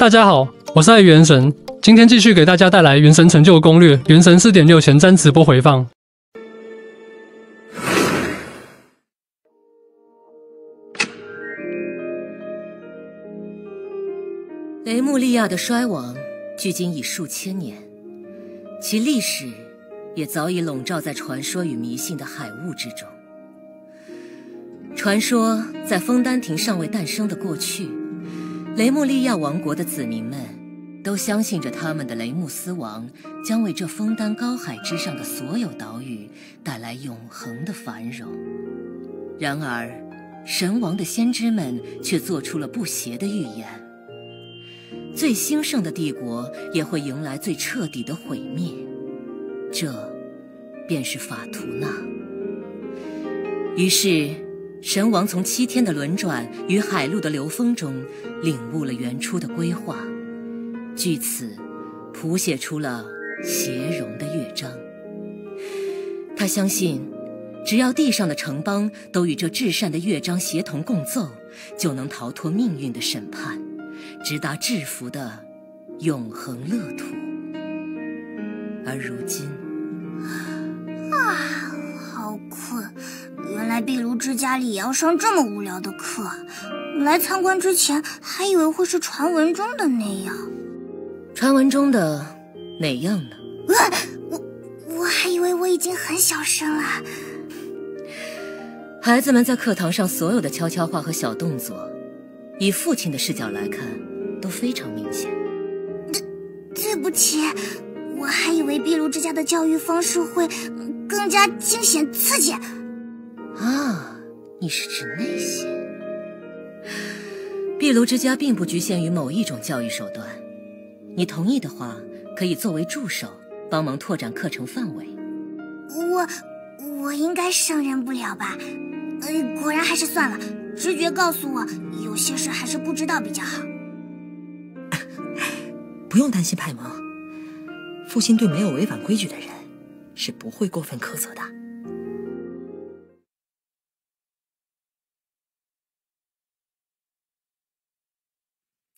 大家好，我是爱元神，今天继续给大家带来《原神成就攻略》原神四点六前瞻直播回放。雷穆利亚的衰亡距今已数千年，其历史也早已笼罩在传说与迷信的海雾之中。传说在枫丹亭尚未诞生的过去。雷穆利亚王国的子民们都相信着，他们的雷穆斯王将为这枫丹高海之上的所有岛屿带来永恒的繁荣。然而，神王的先知们却做出了不邪的预言：最兴盛的帝国也会迎来最彻底的毁灭。这，便是法图纳。于是。神王从七天的轮转与海陆的流风中领悟了原初的规划，据此谱写出了协荣的乐章。他相信，只要地上的城邦都与这至善的乐章协同共奏，就能逃脱命运的审判，直达至福的永恒乐土。而如今，啊，好困。原来壁炉之家里也要上这么无聊的课，来参观之前还以为会是传闻中的那样。传闻中的哪样呢？我我还以为我已经很小声了。孩子们在课堂上所有的悄悄话和小动作，以父亲的视角来看，都非常明显。对，对不起，我还以为壁炉之家的教育方式会更加惊险刺激。啊，你是指那些？壁炉之家并不局限于某一种教育手段，你同意的话，可以作为助手，帮忙拓展课程范围。我，我应该胜任不了吧？呃，果然还是算了。直觉告诉我，有些事还是不知道比较好。不用担心派蒙，父亲对没有违反规矩的人，是不会过分苛责的。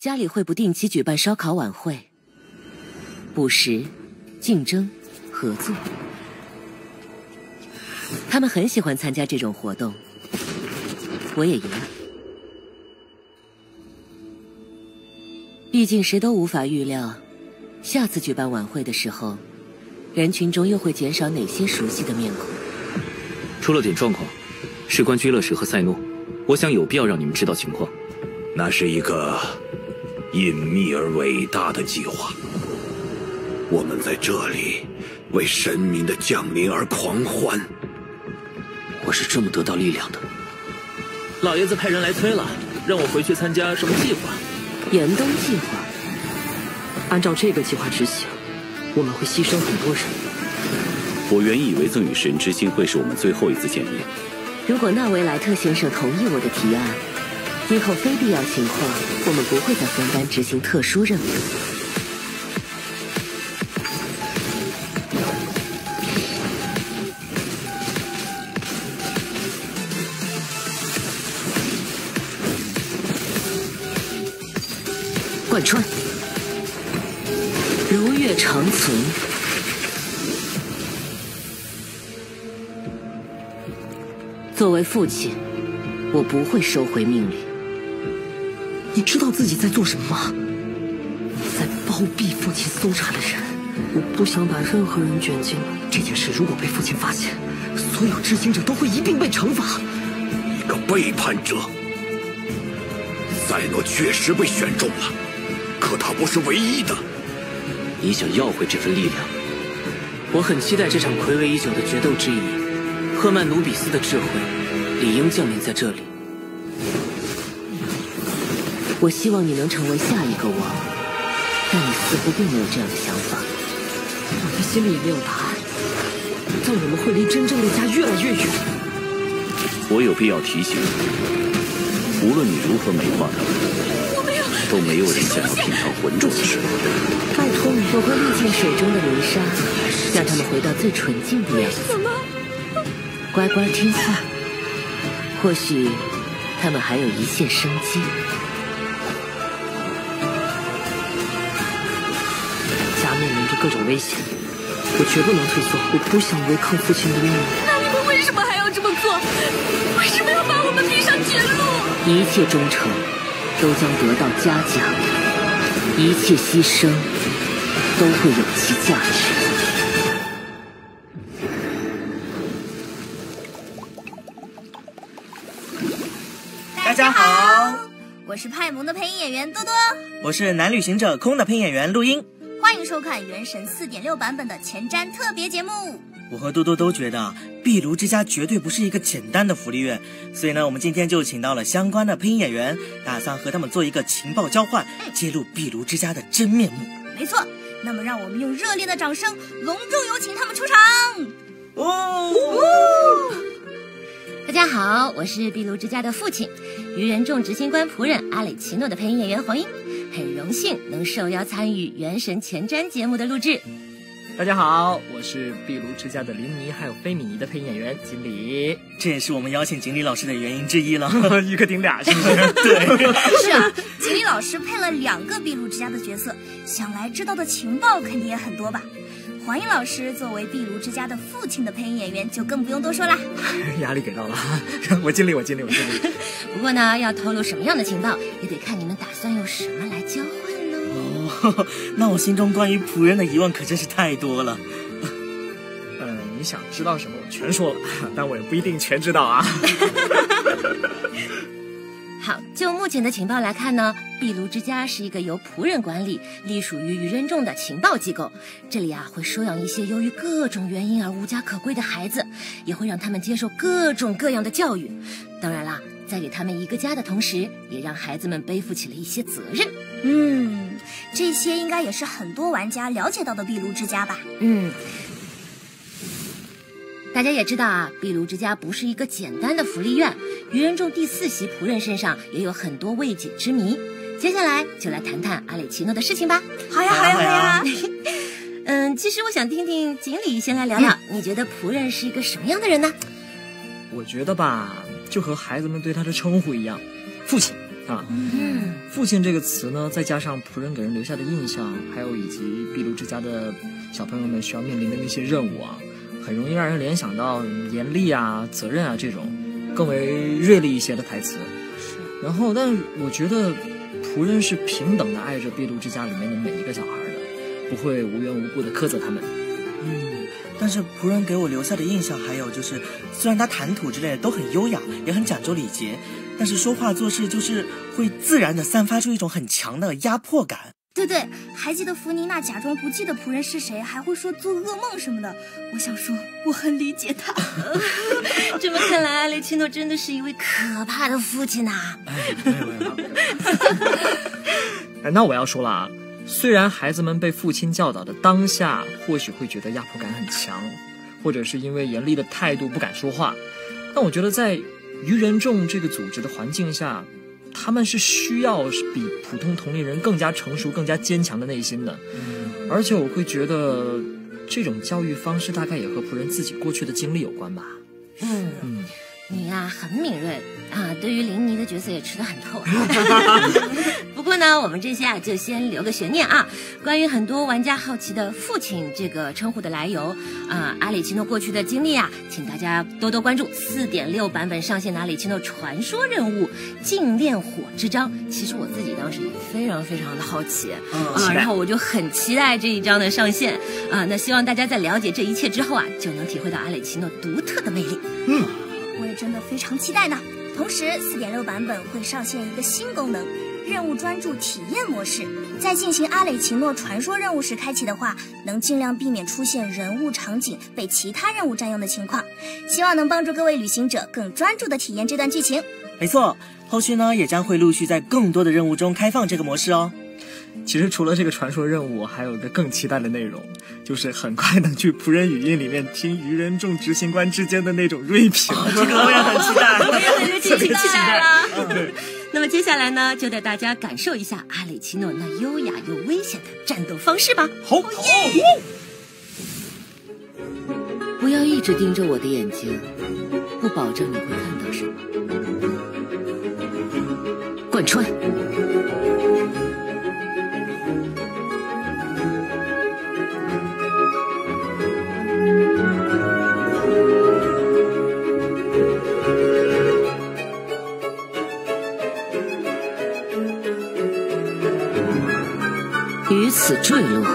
家里会不定期举办烧烤晚会，捕食、竞争、合作，他们很喜欢参加这种活动，我也一样。毕竟谁都无法预料，下次举办晚会的时候，人群中又会减少哪些熟悉的面孔。出了点状况，事关居乐石和赛诺，我想有必要让你们知道情况。那是一个。隐秘而伟大的计划，我们在这里为神明的降临而狂欢。我是这么得到力量的。老爷子派人来催了，让我回去参加什么计划？严冬计划。按照这个计划执行，我们会牺牲很多人。我原以为赠与神之心会是我们最后一次见面。如果纳维莱特先生同意我的提案。今后非必要情况，我们不会在分班执行特殊任务。贯穿，如月长存。作为父亲，我不会收回命令。你知道自己在做什么吗？在包庇父亲搜查的人。我不想把任何人卷进来。这件事如果被父亲发现，所有知情者都会一并被惩罚。一个背叛者。赛诺确实被选中了，可他不是唯一的。你想要回这份力量？我很期待这场暌违已久的决斗之役。赫曼努比斯的智慧，理应降临在这里。我希望你能成为下一个王，但你似乎并没有这样的想法。我的心里也没有答案，但我们会离真正的家越来越远。我有必要提醒你，无论你如何美化他们，都没有人想要品尝浑浊的事。拜托你，我会滤尽水中的泥沙，让他们回到最纯净的样子。乖乖听话，或许他们还有一线生机。各种危险。我绝不能退缩，我不想违抗父亲的命令。那你们为什么还要这么做？为什么要把我们逼上绝路？一切忠诚都将得到嘉奖，一切牺牲都会有其价值。大家好，我是派蒙的配音演员多多，我是男旅行者空的配音演员录音。欢迎收看《原神》四点六版本的前瞻特别节目。我和多多都觉得壁炉之家绝对不是一个简单的福利院，所以呢，我们今天就请到了相关的配音演员，打算和他们做一个情报交换，揭露壁炉之家的真面目。没错，那么让我们用热烈的掌声隆重有请他们出场。哦，大家好，我是壁炉之家的父亲，愚人众执行官仆人阿里奇诺的配音演员黄英。很荣幸能受邀参与《原神》前瞻节目的录制。大家好，我是壁炉之家的林尼还有菲米尼的配音演员锦鲤，这也是我们邀请锦鲤老师的原因之一了。一个顶俩，是不是？对，是啊，锦鲤老师配了两个壁炉之家的角色，想来知道的情报肯定也很多吧？黄英老师作为壁炉之家的父亲的配音演员，就更不用多说啦。压力给到了，我尽力，我尽力，我尽力。不过呢，要透露什么样的情报，也得看你们打算用什么来交换呢。哦，那我心中关于仆人的疑问可真是太多了。嗯，你想知道什么，我全说了，但我也不一定全知道啊。好，就目前的情报来看呢，壁炉之家是一个由仆人管理、隶属于愚人众的情报机构。这里啊，会收养一些由于各种原因而无家可归的孩子，也会让他们接受各种各样的教育。当然啦，在给他们一个家的同时，也让孩子们背负起了一些责任。嗯，这些应该也是很多玩家了解到的壁炉之家吧？嗯。大家也知道啊，壁炉之家不是一个简单的福利院。愚人众第四席仆人身上也有很多未解之谜。接下来就来谈谈阿里奇诺的事情吧。好呀，好呀，好呀。嗯，其实我想听听锦鲤先来聊聊，你觉得仆人是一个什么样的人呢？我觉得吧，就和孩子们对他的称呼一样，父亲啊。嗯。父亲这个词呢，再加上仆人给人留下的印象，还有以及壁炉之家的小朋友们需要面临的那些任务啊。很容易让人联想到严厉啊、责任啊这种更为锐利一些的台词。是。然后，但我觉得仆人是平等的爱着壁炉之家里面的每一个小孩的，不会无缘无故的苛责他们。嗯。但是仆人给我留下的印象还有就是，虽然他谈吐之类的都很优雅，也很讲究礼节，但是说话做事就是会自然的散发出一种很强的压迫感。对对，还记得弗妮娜假装不记得仆人是谁，还会说做噩梦什么的。我想说，我很理解他。这么看来，阿雷奇诺真的是一位可怕的父亲呐。没有没有没有。哎，那我要说了啊，虽然孩子们被父亲教导的当下，或许会觉得压迫感很强，或者是因为严厉的态度不敢说话，但我觉得在愚人众这个组织的环境下。他们是需要比普通同龄人更加成熟、更加坚强的内心的，而且我会觉得这种教育方式大概也和仆人自己过去的经历有关吧。嗯嗯。你呀很敏锐啊，对于林妮的角色也吃得很透。不过呢，我们这些啊就先留个悬念啊。关于很多玩家好奇的“父亲”这个称呼的来由啊，阿里奇诺过去的经历啊，请大家多多关注四点六版本上线的阿里奇诺传说任务“禁炼火之章”。其实我自己当时也非常非常的好奇啊，然后我就很期待这一章的上线啊。那希望大家在了解这一切之后啊，就能体会到阿里奇诺独特的魅力。嗯。我也真的非常期待呢。同时，四点六版本会上线一个新功能——任务专注体验模式。在进行阿雷奇诺传说任务时开启的话，能尽量避免出现人物场景被其他任务占用的情况。希望能帮助各位旅行者更专注的体验这段剧情。没错，后续呢也将会陆续在更多的任务中开放这个模式哦。其实除了这个传说任务，还有一个更期待的内容，就是很快能去仆人语音里面听愚人众执行官之间的那种锐评。这个我也很期待，我也很期待了。那么接下来呢，就带大家感受一下阿里奇诺那优雅又危险的战斗方式吧。好，好，不要一直盯着我的眼睛，不保证你会看到什么。贯穿。此坠落。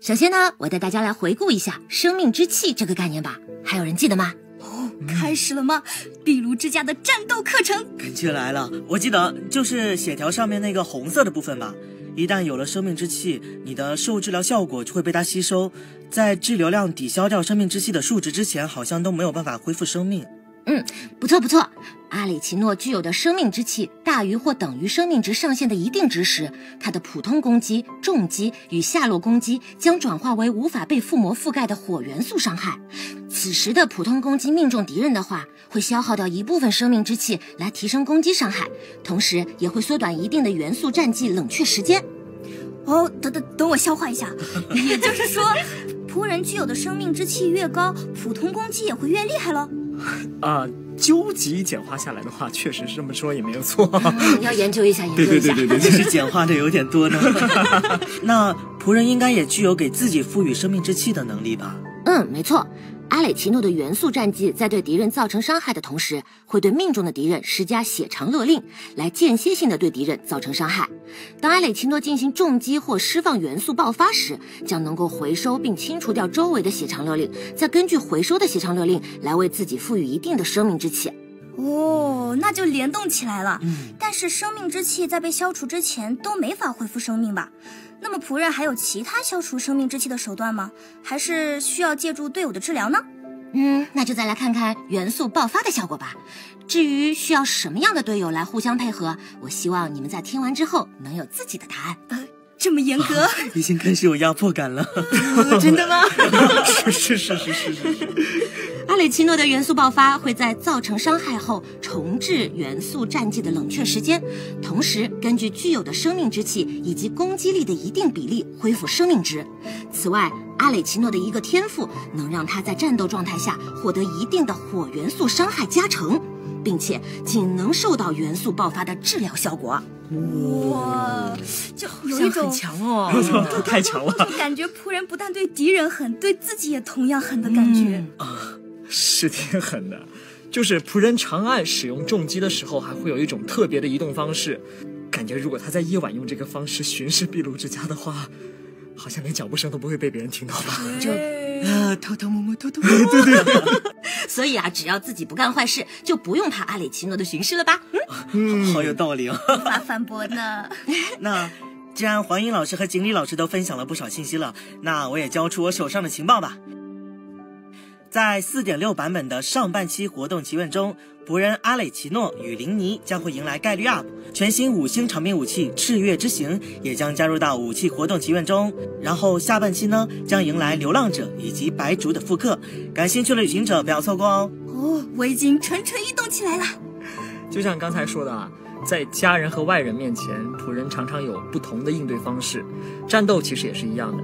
首先呢，我带大家来回顾一下“生命之气”这个概念吧。还有人记得吗？哦，开始了吗？壁炉之家的战斗课程，感觉来了。我记得就是血条上面那个红色的部分吧。一旦有了生命之气，你的受治疗效果就会被它吸收，在治流量抵消掉生命之气的数值之前，好像都没有办法恢复生命。嗯，不错不错。阿里奇诺具有的生命之气大于或等于生命值上限的一定值时，他的普通攻击、重击与下落攻击将转化为无法被附魔覆盖的火元素伤害。此时的普通攻击命中敌人的话，会消耗掉一部分生命之气来提升攻击伤害，同时也会缩短一定的元素战绩冷却时间。哦，等等等我消化一下。也就是说，仆人具有的生命之气越高，普通攻击也会越厉害喽。啊，究极简化下来的话，确实是这么说也没有错。你 要研究一下，研究一下。对对对对对，是简化的有点多呢。那仆人应该也具有给自己赋予生命之气的能力吧？嗯，没错。阿雷奇诺的元素战技在对敌人造成伤害的同时，会对命中的敌人施加血长勒令，来间歇性的对敌人造成伤害。当阿雷奇诺进行重击或释放元素爆发时，将能够回收并清除掉周围的血长勒令，再根据回收的血长勒令来为自己赋予一定的生命之气。哦，那就联动起来了。嗯，但是生命之气在被消除之前都没法恢复生命吧？那么仆人还有其他消除生命之气的手段吗？还是需要借助队友的治疗呢？嗯，那就再来看看元素爆发的效果吧。至于需要什么样的队友来互相配合，我希望你们在听完之后能有自己的答案。呃，这么严格，已经开始有压迫感了。真的吗？是是是是是是。阿里奇诺的元素爆发会在造成伤害后重置元素战绩的冷却时间，同时根据具有的生命之气以及攻击力的一定比例恢复生命值。此外，阿里奇诺的一个天赋能让他在战斗状态下获得一定的火元素伤害加成，并且仅能受到元素爆发的治疗效果。哇，就有一种强哦，太强了！感觉仆人不但对敌人狠，对自己也同样狠的感觉啊。是挺狠的，就是仆人长按使用重击的时候，还会有一种特别的移动方式，感觉如果他在夜晚用这个方式巡视壁炉之家的话，好像连脚步声都不会被别人听到吧？就啊，偷偷摸摸，偷偷摸摸，对对对。所以啊，只要自己不干坏事，就不用怕阿里奇诺的巡视了吧？嗯，好有道理哦。无法反驳呢。那既然黄英老师和锦鲤老师都分享了不少信息了，那我也交出我手上的情报吧。在四点六版本的上半期活动祈愿中，仆人阿雷奇诺与林尼将会迎来概率 up，全新五星长命武器赤月之行也将加入到武器活动祈愿中。然后下半期呢，将迎来流浪者以及白竹的复刻，感兴趣的旅行者不要错过哦。哦，我已经蠢蠢欲动起来了。就像刚才说的啊，在家人和外人面前，仆人常常有不同的应对方式，战斗其实也是一样的。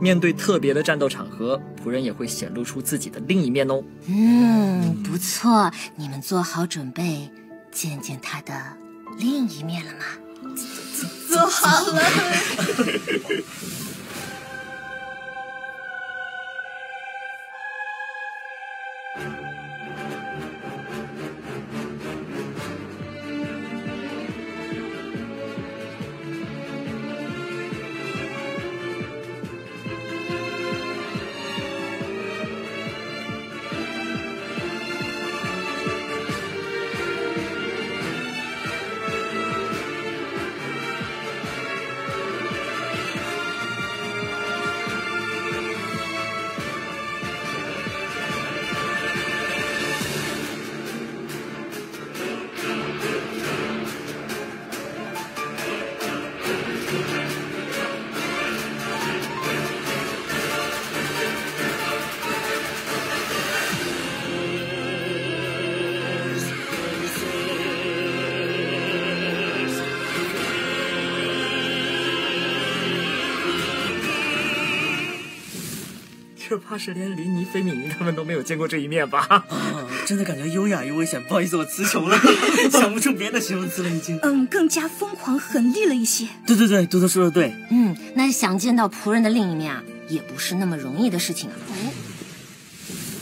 面对特别的战斗场合，仆人也会显露出自己的另一面哦。嗯，不错，你们做好准备，见见他的另一面了吗？做好了。这怕是连林尼、飞敏他们都没有见过这一面吧？啊，真的感觉优雅又危险。不好意思，我词穷了，想不出别的形容词了，已经。嗯，更加疯狂狠厉了一些。对对对，多多说的对。嗯，那想见到仆人的另一面啊，也不是那么容易的事情啊。哦，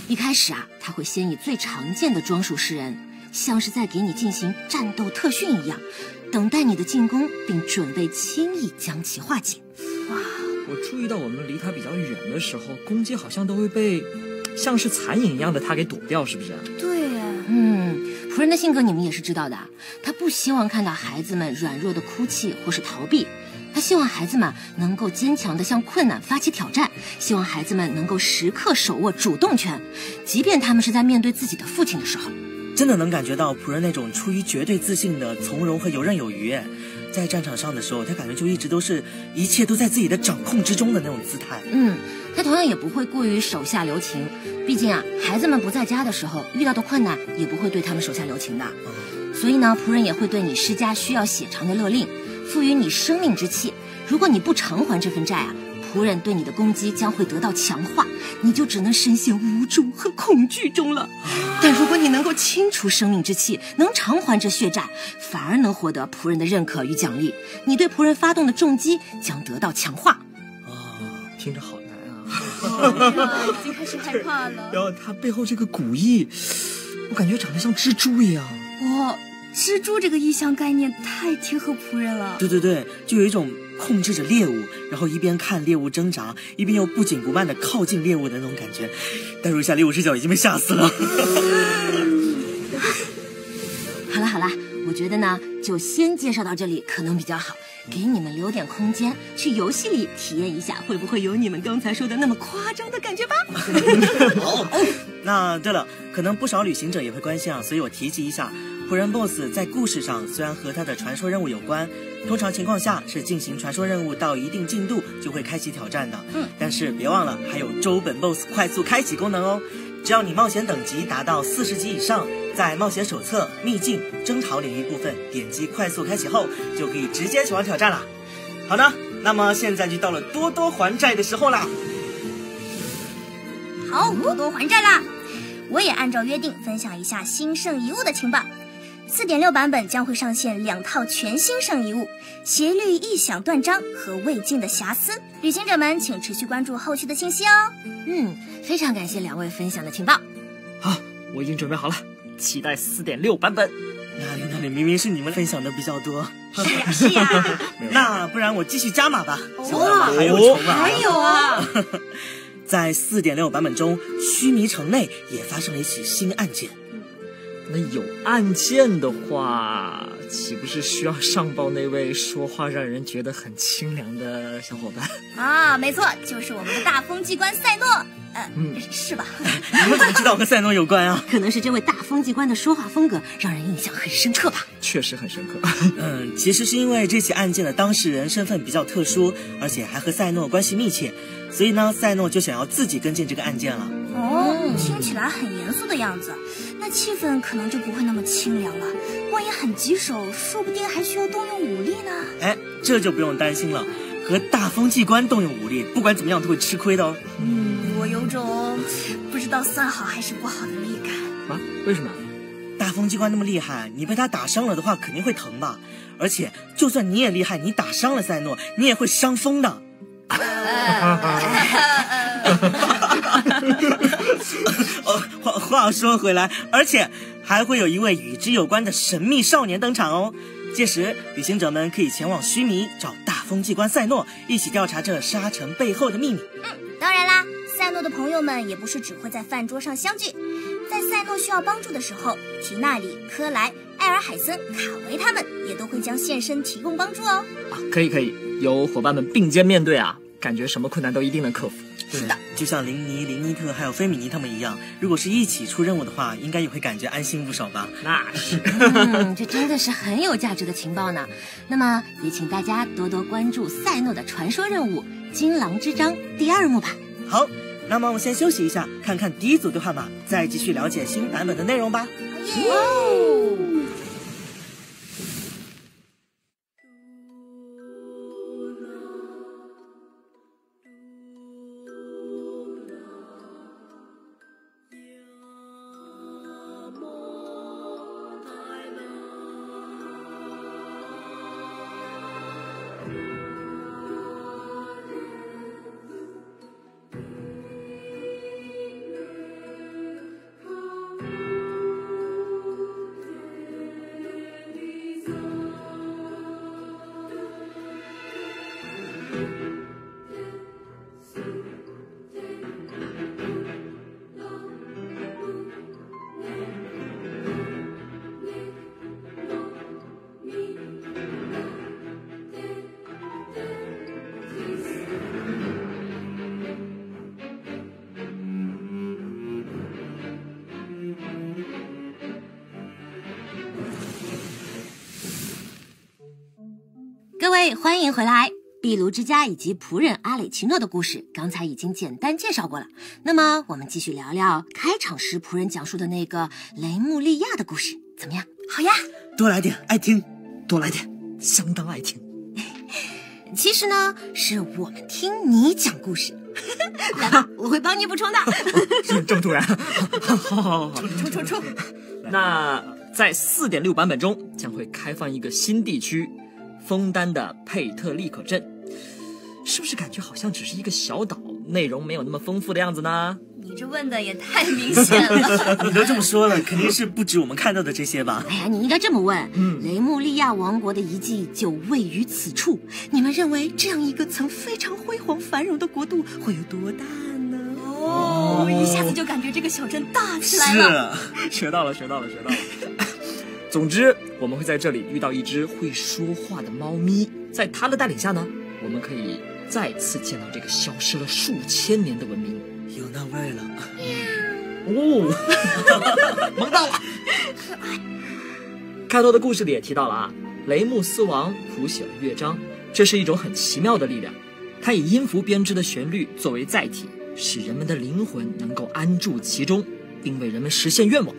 一开始啊，他会先以最常见的装束示人，像是在给你进行战斗特训一样。等待你的进攻，并准备轻易将其化解。哇，我注意到我们离他比较远的时候，攻击好像都会被像是残影一样的他给躲掉，是不是？对呀，嗯，仆人的性格你们也是知道的，他不希望看到孩子们软弱的哭泣或是逃避。他希望孩子们能够坚强地向困难发起挑战，希望孩子们能够时刻手握主动权，即便他们是在面对自己的父亲的时候。真的能感觉到仆人那种出于绝对自信的从容和游刃有余。在战场上的时候，他感觉就一直都是一切都在自己的掌控之中的那种姿态。嗯，他同样也不会过于手下留情，毕竟啊，孩子们不在家的时候遇到的困难也不会对他们手下留情的。所以呢，仆人也会对你施加需要血偿的勒令。赋予你生命之气，如果你不偿还这份债啊，仆人对你的攻击将会得到强化，你就只能深陷无助和恐惧中了。但如果你能够清除生命之气，能偿还这血债，反而能获得仆人的认可与奖励，你对仆人发动的重击将得到强化。哦，听着好难啊！已经开始害怕了。然后他背后这个古意，我感觉长得像蜘蛛一样。哇！蜘蛛这个意象概念太贴合仆人了。对对对，就有一种控制着猎物，然后一边看猎物挣扎，一边又不紧不慢的靠近猎物的那种感觉。代入一下猎物视角，已经被吓死了。好 了好了，我觉得呢，就先介绍到这里可能比较好，给你们留点空间，去游戏里体验一下，会不会有你们刚才说的那么夸张的感觉吧？好，那对了，可能不少旅行者也会关心啊，所以我提及一下。仆人 BOSS 在故事上虽然和他的传说任务有关，通常情况下是进行传说任务到一定进度就会开启挑战的。嗯，但是别忘了还有周本 BOSS 快速开启功能哦。只要你冒险等级达到四十级以上，在冒险手册秘境征讨领域部分点击快速开启后，就可以直接前往挑战了。好的，那么现在就到了多多还债的时候啦。好，多多还债啦！我也按照约定分享一下新圣遗物的情报。四点六版本将会上线两套全新圣遗物：斜率异响断章和未尽的瑕疵。旅行者们，请持续关注后续的信息哦。嗯，非常感谢两位分享的情报。好，我已经准备好了，期待四点六版本。那里那里，明明是你们分享的比较多。是呀是呀。那不然我继续加码吧。哇，还有筹码，还有啊。在四点六版本中，须弥城内也发生了一起新案件。那有案件的话，岂不是需要上报那位说话让人觉得很清凉的小伙伴啊？没错，就是我们的大风机关赛诺。呃，是吧？你们怎么知道和赛诺有关啊？可能是这位大风机关的说话风格让人印象很深刻吧？确实很深刻。嗯，其实是因为这起案件的当事人身份比较特殊，而且还和赛诺关系密切，所以呢，赛诺就想要自己跟进这个案件了。哦，听起来很严肃的样子。气氛可能就不会那么清凉了，万一很棘手，说不定还需要动用武力呢。哎，这就不用担心了，和大风机关动用武力，不管怎么样都会吃亏的哦。嗯，我有种不知道算好还是不好的预感啊？为什么？大风机关那么厉害，你被他打伤了的话，肯定会疼吧？而且，就算你也厉害，你打伤了赛诺，你也会伤风的。哦，话话说回来，而且还会有一位与之有关的神秘少年登场哦。届时，旅行者们可以前往须弥找大风机关赛诺，一起调查这沙尘背后的秘密。嗯，当然啦，赛诺的朋友们也不是只会在饭桌上相聚，在赛诺需要帮助的时候，提纳里、科莱、艾尔海森、卡维他们也都会将现身提供帮助哦。啊，可以可以，有伙伴们并肩面对啊，感觉什么困难都一定能克服。是的，就像林尼、林尼特还有菲米尼他们一样，如果是一起出任务的话，应该也会感觉安心不少吧？那是，嗯，这真的是很有价值的情报呢。那么也请大家多多关注赛诺的传说任务《金狼之章》第二幕吧。好，那么我们先休息一下，看看第一组对话码，再继续了解新版本的内容吧。各位欢迎回来。壁炉之家以及仆人阿里奇诺的故事，刚才已经简单介绍过了。那么，我们继续聊聊开场时仆人讲述的那个雷穆利亚的故事，怎么样？好呀，多来点，爱听。多来点，相当爱听。其实呢，是我们听你讲故事。来吧，我会帮你补充的。这么突然？好好好，冲冲冲冲！那在四点六版本中，将会开放一个新地区。枫丹的佩特利可镇，是不是感觉好像只是一个小岛，内容没有那么丰富的样子呢？你这问的也太明显了。你都这么说了，肯定是不止我们看到的这些吧？哎呀，你应该这么问。嗯，雷穆利亚王国的遗迹就位于此处。你们认为这样一个曾非常辉煌繁荣的国度会有多大呢？哦，一下子就感觉这个小镇大起来了。是，学到了，学到了，学到了。总之，我们会在这里遇到一只会说话的猫咪，在它的带领下呢，我们可以再次见到这个消失了数千年的文明，有那味儿了。哦，萌到了。开头的故事里也提到了啊，雷穆斯王谱写了乐章，这是一种很奇妙的力量，它以音符编织的旋律作为载体，使人们的灵魂能够安住其中，并为人们实现愿望。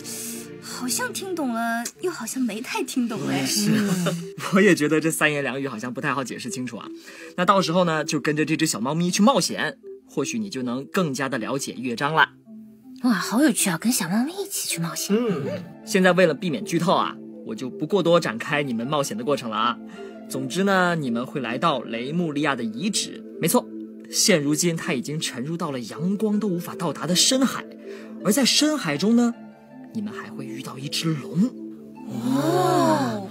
好像听懂了，又好像没太听懂哎。是，我也觉得这三言两语好像不太好解释清楚啊。那到时候呢，就跟着这只小猫咪去冒险，或许你就能更加的了解乐章了。哇，好有趣啊！跟小猫咪一起去冒险。嗯，现在为了避免剧透啊，我就不过多展开你们冒险的过程了啊。总之呢，你们会来到雷穆利亚的遗址，没错，现如今它已经沉入到了阳光都无法到达的深海，而在深海中呢。你们还会遇到一只龙，哇，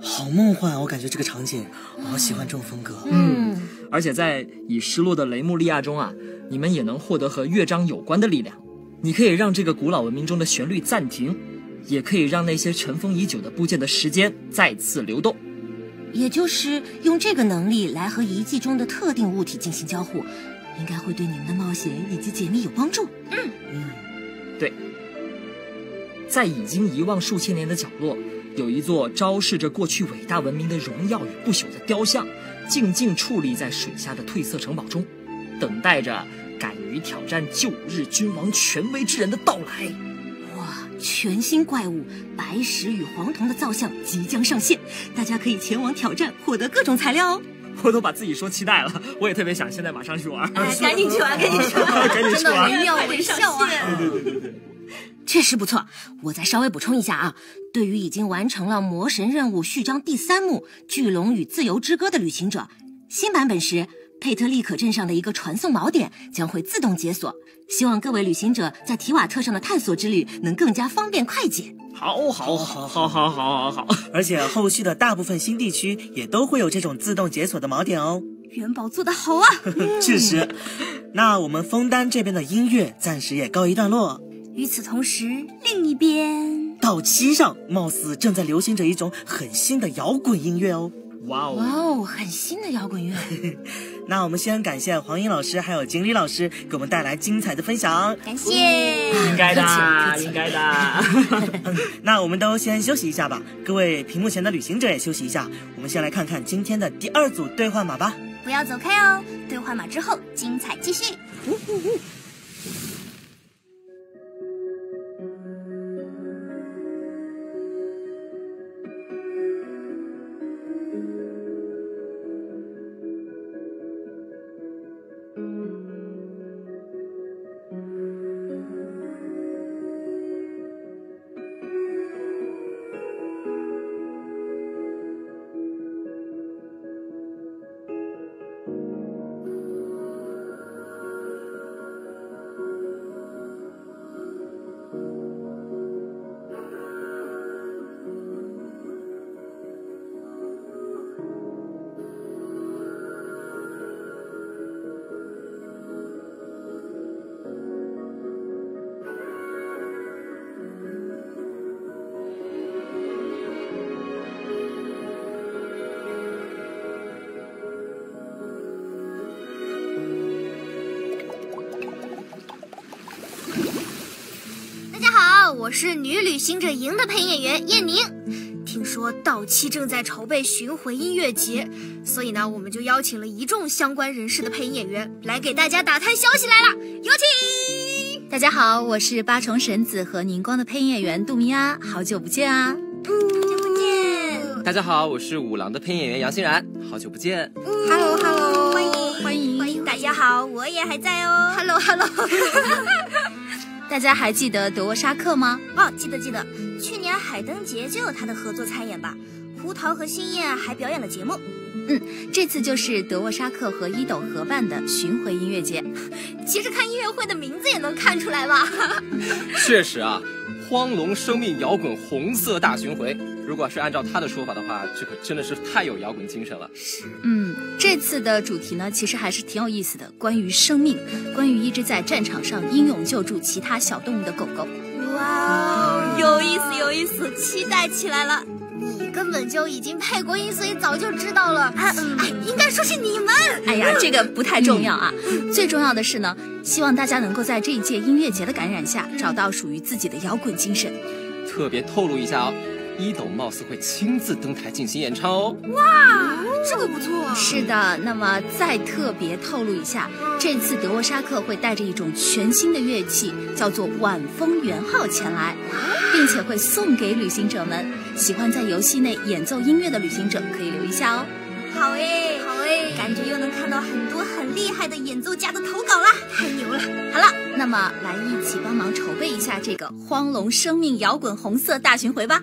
好梦幻！我感觉这个场景，我好喜欢这种风格。嗯，而且在已失落的雷穆利亚中啊，你们也能获得和乐章有关的力量。你可以让这个古老文明中的旋律暂停，也可以让那些尘封已久的部件的时间再次流动。也就是用这个能力来和遗迹中的特定物体进行交互，应该会对你们的冒险以及解密有帮助。嗯嗯，对。在已经遗忘数千年的角落，有一座昭示着过去伟大文明的荣耀与不朽的雕像，静静矗立在水下的褪色城堡中，等待着敢于挑战旧日君王权威之人的到来。哇，全新怪物白石与黄铜的造像即将上线，大家可以前往挑战，获得各种材料哦。我都把自己说期待了，我也特别想现在马上去玩。哎，赶紧去玩，赶紧去玩，真的惟妙惟肖啊！对对对对对。确实不错，我再稍微补充一下啊。对于已经完成了魔神任务序章第三幕《巨龙与自由之歌》的旅行者，新版本时佩特利可镇上的一个传送锚点将会自动解锁。希望各位旅行者在提瓦特上的探索之旅能更加方便快捷。好，好，好，好，好，好，好，好。而且后续的大部分新地区也都会有这种自动解锁的锚点哦。元宝做的好啊！确实。那我们枫丹这边的音乐暂时也告一段落。与此同时，另一边岛七上貌似正在流行着一种很新的摇滚音乐哦。哇哦，哇哦，很新的摇滚乐。那我们先感谢黄英老师还有锦鲤老师给我们带来精彩的分享，感谢。应该的，应该的。那我们都先休息一下吧，各位屏幕前的旅行者也休息一下。我们先来看看今天的第二组兑换码吧。不要走开哦，兑换码之后精彩继续。呜呜呜。我是女旅行者营的配音演员燕宁。听说说到期正在筹备巡回音乐节，所以呢，我们就邀请了一众相关人士的配音演员来给大家打探消息来了，有请！大家好，我是八重神子和宁光的配音演员杜明啊，好久不见啊！好久不见！大家好，我是五郎的配音演员杨欣然，好久不见！Hello Hello，欢迎欢迎欢迎！大家好，我也还在哦！Hello Hello，大家还记得德沃沙克吗？哦，记得记得，去年海灯节就有他的合作参演吧？胡桃和星燕还表演了节目。嗯，这次就是德沃沙克和伊斗合办的巡回音乐节。其实看音乐会的名字也能看出来吧？确实啊，荒龙生命摇滚红色大巡回。如果是按照他的说法的话，这可真的是太有摇滚精神了。是，嗯，这次的主题呢，其实还是挺有意思的，关于生命，关于一只在战场上英勇救助其他小动物的狗狗。哇，有意思，有意思，期待起来了。你根本就已经配过音，所以早就知道了。哎，应该说是你们。哎呀，这个不太重要啊。最重要的是呢，希望大家能够在这一届音乐节的感染下，找到属于自己的摇滚精神。特别透露一下哦，伊斗貌似会亲自登台进行演唱哦。哇，这个不错。是的，那么再特别透露一下，这次德沃沙克会带着一种全新的乐器，叫做晚风圆号前来，并且会送给旅行者们。喜欢在游戏内演奏音乐的旅行者可以留一下哦。好诶，好诶，感觉又能看到很多很厉害的演奏家的投稿啦，太牛了！好了，那么来一起帮忙筹备一下这个荒龙生命摇滚红色大巡回吧。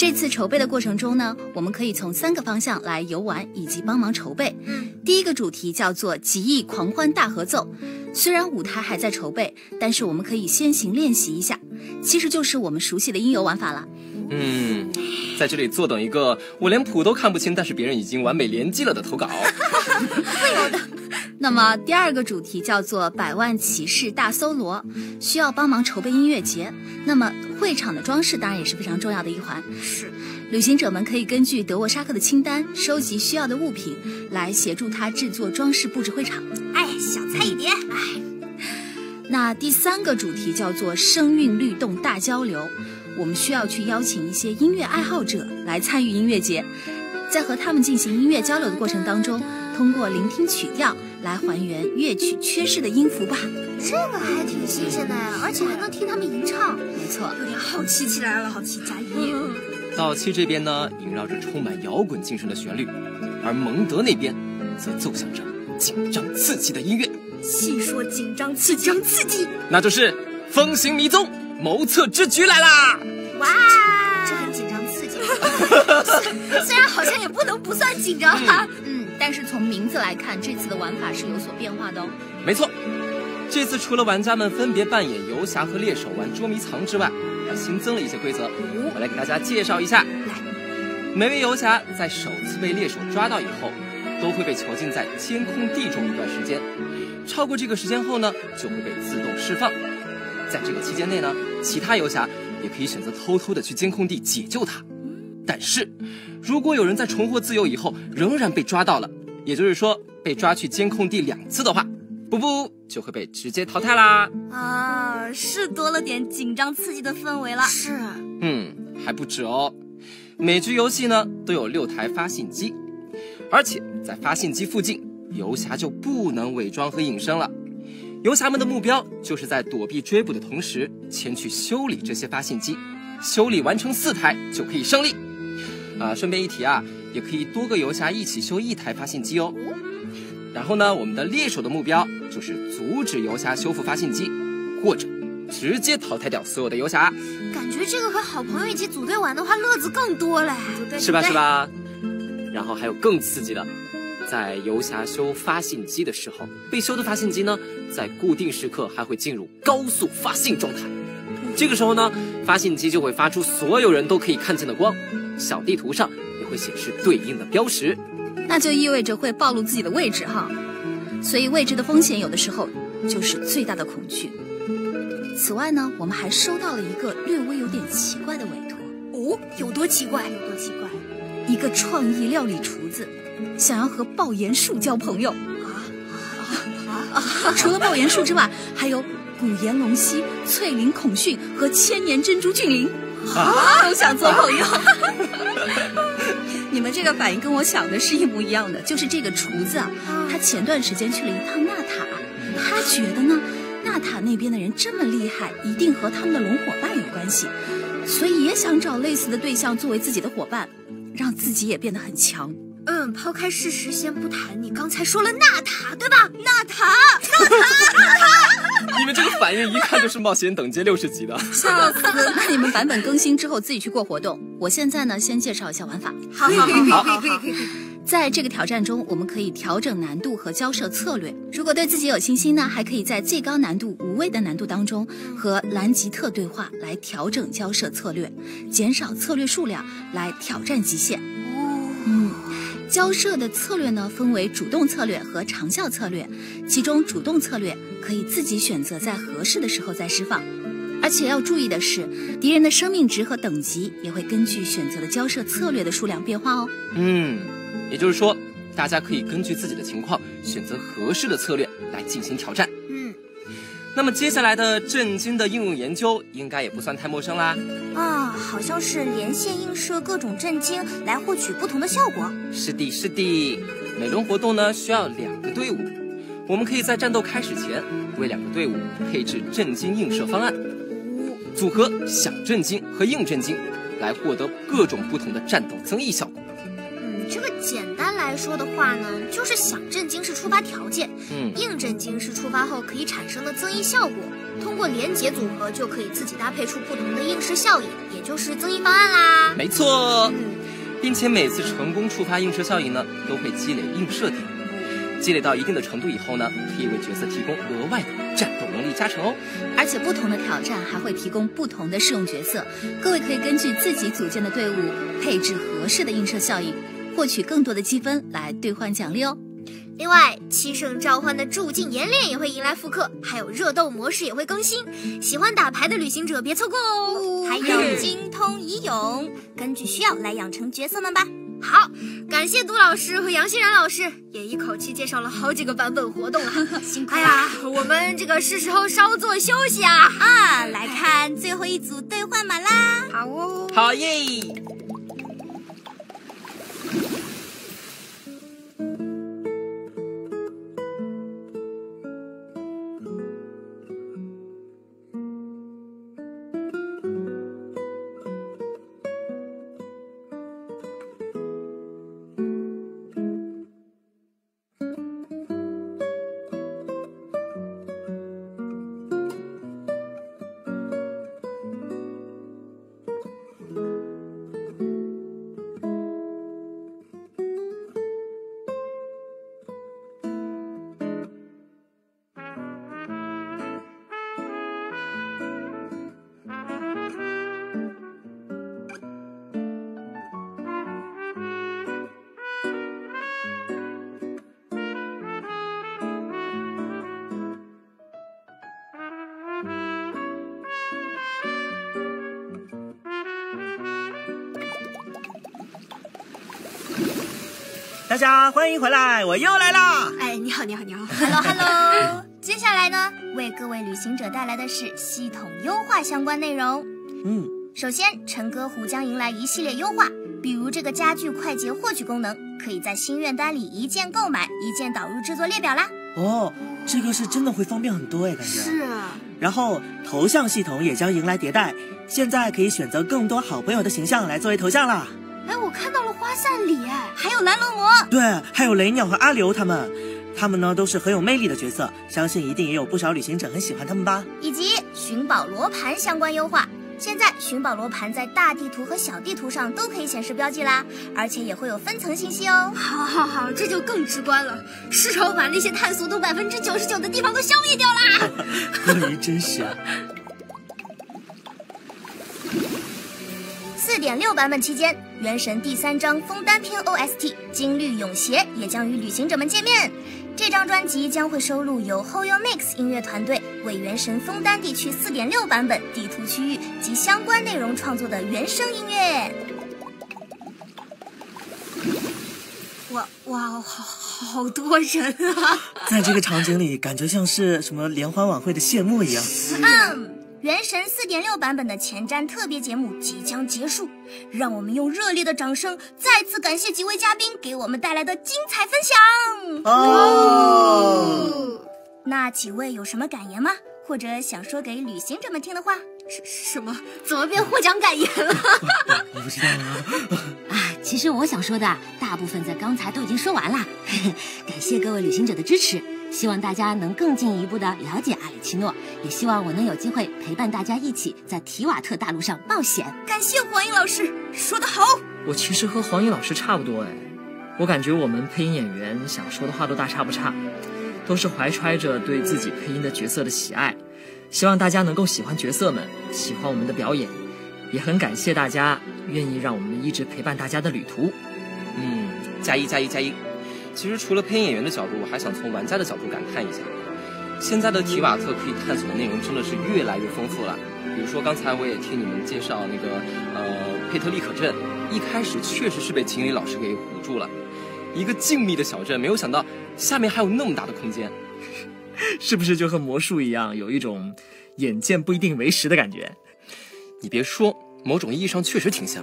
这次筹备的过程中呢，我们可以从三个方向来游玩以及帮忙筹备。嗯，第一个主题叫做极易狂欢大合奏，虽然舞台还在筹备，但是我们可以先行练习一下，其实就是我们熟悉的音游玩法了。嗯，在这里坐等一个我连谱都看不清，但是别人已经完美连击了的投稿。会有的。那么第二个主题叫做百万骑士大搜罗，需要帮忙筹备音乐节。那么会场的装饰当然也是非常重要的一环。是，旅行者们可以根据德沃沙克的清单收集需要的物品，来协助他制作装饰布置会场。哎，小菜一碟。哎，那第三个主题叫做声韵律动大交流。我们需要去邀请一些音乐爱好者来参与音乐节，在和他们进行音乐交流的过程当中，通过聆听曲调来还原乐曲缺失的音符吧。这个还挺新鲜的呀，而且还能听他们吟唱。没错，有点好奇起来了，好奇加一。到期这边呢，萦绕着充满摇滚精神的旋律，而蒙德那边则奏响着紧张刺激的音乐。细说紧张刺激，紧张刺激，那就是风行迷踪。谋策之局来啦！哇，这很紧张刺激。虽然好像也不能不算紧张哈，嗯，但是从名字来看，这次的玩法是有所变化的哦。没错，这次除了玩家们分别扮演游侠和猎手玩捉迷藏之外，还新增了一些规则。我来给大家介绍一下。来，每位游侠在首次被猎手抓到以后，都会被囚禁在监控地中一段时间，超过这个时间后呢，就会被自动释放。在这个期间内呢，其他游侠也可以选择偷偷的去监控地解救他。但是，如果有人在重获自由以后仍然被抓到了，也就是说被抓去监控地两次的话，不不就会被直接淘汰啦。啊，是多了点紧张刺激的氛围了。是，嗯，还不止哦。每局游戏呢都有六台发信机，而且在发信机附近，游侠就不能伪装和隐身了。游侠们的目标就是在躲避追捕的同时，前去修理这些发信机，修理完成四台就可以胜利。啊，顺便一提啊，也可以多个游侠一起修一台发信机哦。然后呢，我们的猎手的目标就是阻止游侠修复发信机，或者直接淘汰掉所有的游侠。感觉这个和好朋友一起组队玩的话，乐子更多了，是吧？是吧？然后还有更刺激的。在游侠修发信机的时候，被修的发信机呢，在固定时刻还会进入高速发信状态。这个时候呢，发信机就会发出所有人都可以看见的光，小地图上也会显示对应的标识。那就意味着会暴露自己的位置哈，所以未知的风险有的时候就是最大的恐惧。此外呢，我们还收到了一个略微有点奇怪的委托哦，有多奇怪？有多奇怪？一个创意料理厨子。想要和爆炎树交朋友啊啊啊！除了爆炎树之外，还有古岩龙蜥、翠鳞孔驯和千年珍珠峻羚啊，都想做朋友。你们这个反应跟我想的是一模一样的，就是这个厨子啊，他前段时间去了一趟纳塔，他觉得呢，纳塔那边的人这么厉害，一定和他们的龙伙伴有关系，所以也想找类似的对象作为自己的伙伴，让自己也变得很强。嗯，抛开事实先不谈，你刚才说了纳塔对吧？纳塔，纳塔，纳塔！你们这个反应一看就是冒险等级六十级的，笑死！那你们版本更新之后自己去过活动。我现在呢，先介绍一下玩法。好好好，可以可以可以可以。在这个挑战中，我们可以调整难度和交涉策略。如果对自己有信心呢，还可以在最高难度无畏的难度当中和兰吉特对话，来调整交涉策略，减少策略数量，来挑战极限。交涉的策略呢，分为主动策略和长效策略。其中，主动策略可以自己选择在合适的时候再释放，而且要注意的是，敌人的生命值和等级也会根据选择的交涉策略的数量变化哦。嗯，也就是说，大家可以根据自己的情况选择合适的策略来进行挑战。那么接下来的震惊的应用研究应该也不算太陌生啦。啊，好像是连线映射各种震惊来获取不同的效果。是的，是的。每轮活动呢需要两个队伍，我们可以在战斗开始前为两个队伍配置震惊映射方案，组合响震惊和硬震惊，来获得各种不同的战斗增益效果。这个简单来说的话呢，就是想震惊是触发条件，嗯，硬震惊是触发后可以产生的增益效果。通过连结组合就可以自己搭配出不同的映射效应，也就是增益方案啦。没错，并且每次成功触发映射效应呢，都会积累映射点，积累到一定的程度以后呢，可以为角色提供额外的战斗能力加成哦。而且不同的挑战还会提供不同的适用角色，各位可以根据自己组建的队伍配置合适的映射效应。获取更多的积分来兑换奖励哦。另外，七圣召唤的筑境演练也会迎来复刻，还有热斗模式也会更新。喜欢打牌的旅行者别错过哦。还有精通乙勇，根据需要来养成角色们吧。好，感谢杜老师和杨欣然老师，也一口气介绍了好几个版本活动了，辛苦了。哎呀，我们这个是时候稍作休息啊啊！来看最后一组兑换码啦。好哦，好耶。大家欢迎回来，我又来啦。哎，你好，你好，你好，Hello Hello。接下来呢，为各位旅行者带来的是系统优化相关内容。嗯，首先，陈歌湖将迎来一系列优化，比如这个家具快捷获取功能，可以在心愿单里一键购买，一键导入制作列表啦。哦，这个是真的会方便很多哎，感觉。是。然后头像系统也将迎来迭代，现在可以选择更多好朋友的形象来作为头像啦。哎，我看到了赞礼，还有蓝龙魔，对，还有雷鸟和阿刘他们，他们呢都是很有魅力的角色，相信一定也有不少旅行者很喜欢他们吧。以及寻宝罗盘相关优化，现在寻宝罗盘在大地图和小地图上都可以显示标记啦，而且也会有分层信息哦。好，好，好，这就更直观了，是时候把那些探索度百分之九十九的地方都消灭掉啦。鳄鱼真是。四点六版本期间，《原神》第三章枫丹篇 OST《金绿永邪》也将与旅行者们见面。这张专辑将会收录由 Hoyo Mix 音乐团队为《原神》枫丹地区四点六版本地图区域及相关内容创作的原声音乐。哇哇，好好多人啊！在这个场景里，感觉像是什么联欢晚会的谢幕一样。嗯。原神四点六版本的前瞻特别节目即将结束，让我们用热烈的掌声再次感谢几位嘉宾给我们带来的精彩分享。哦，那几位有什么感言吗？或者想说给旅行者们听的话？什什么？怎么变获奖感言了？我不知道啊。啊，其实我想说的大部分在刚才都已经说完了。感谢各位旅行者的支持。希望大家能更进一步的了解阿里奇诺，也希望我能有机会陪伴大家一起在提瓦特大陆上冒险。感谢黄英老师，说得好。我其实和黄英老师差不多哎，我感觉我们配音演员想说的话都大差不差，都是怀揣着对自己配音的角色的喜爱，希望大家能够喜欢角色们，喜欢我们的表演，也很感谢大家愿意让我们一直陪伴大家的旅途。嗯，加一加一加一。其实除了配音演员的角度，我还想从玩家的角度感叹一下，现在的提瓦特可以探索的内容真的是越来越丰富了。比如说刚才我也听你们介绍那个呃佩特利可镇，一开始确实是被秦理老师给唬住了，一个静谧的小镇，没有想到下面还有那么大的空间，是不是就和魔术一样，有一种眼见不一定为实的感觉？你别说，某种意义上确实挺像。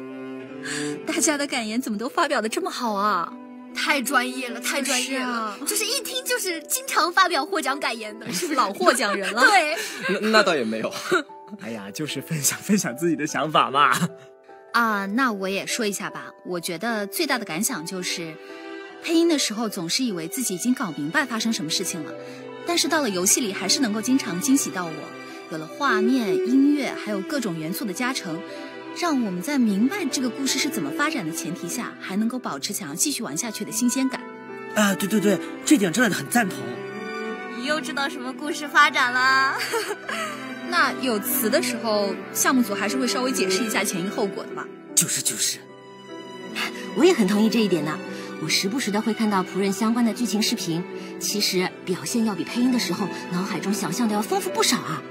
大家的感言怎么都发表的这么好啊？太专业了，太专业了，就是一听就是经常发表获奖感言的，是不是老获奖人了？对，那那倒也没有。哎呀，就是分享分享自己的想法嘛。啊，那我也说一下吧。我觉得最大的感想就是，配音的时候总是以为自己已经搞明白发生什么事情了，但是到了游戏里还是能够经常惊喜到我。有了画面、音乐，还有各种元素的加成。让我们在明白这个故事是怎么发展的前提下，还能够保持想要继续玩下去的新鲜感。啊，对对对，这点真的很赞同。你又知道什么故事发展了？那有词的时候，项目组还是会稍微解释一下前因后果的嘛？就是就是，我也很同意这一点呢。我时不时的会看到仆人相关的剧情视频，其实表现要比配音的时候脑海中想象的要丰富不少啊。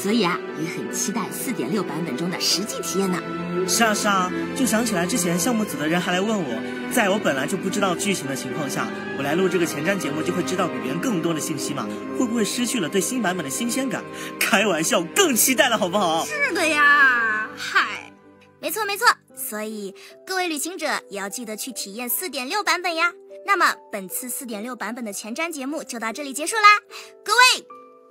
所以啊，也很期待四点六版本中的实际体验呢。是啊是啊，就想起来之前项目组的人还来问我，在我本来就不知道剧情的情况下，我来录这个前瞻节目就会知道比别人更多的信息嘛？会不会失去了对新版本的新鲜感？开玩笑，更期待了，好不好？是的呀，嗨，没错没错。所以各位旅行者也要记得去体验四点六版本呀。那么本次四点六版本的前瞻节目就到这里结束啦，各位。